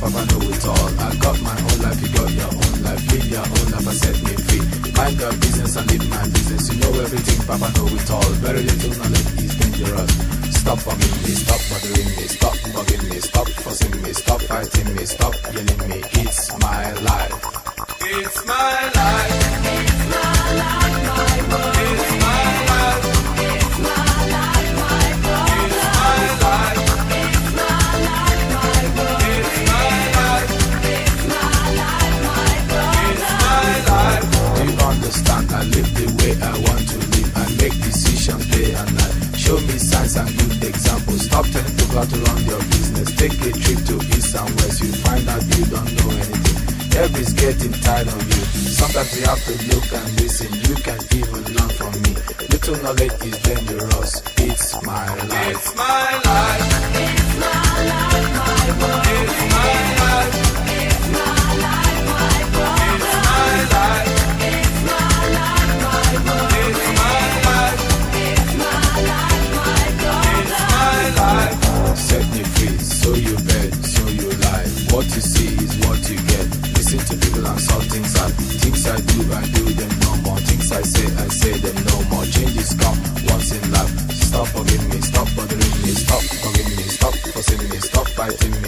Papa know it all. I got my own life, you got your own life. Live your own life and set me free. Mind your business and live my business. You know everything, Papa know it all. Very little knowledge is dangerous. Stop bugging me, stop bothering me, stop bugging me, stop fussing me, stop fighting me, stop yelling me. It's my life. It's my life. Day and night. Show me signs and good examples. Stop telling people to run your business. Take a trip to east and west. You find out you don't know anything. Everybody's getting tired of you. Sometimes you have to look and listen. You can even learn from me. Little knowledge is dangerous. It's my life. It's my life. You see is what you get. Listen to people and saw things I things I do, I do them no more. Things I say, I say them no more. Changes come once in life. Stop forgiving me, stop bothering me, stop forgiving me, stop fussing me, stop fighting me,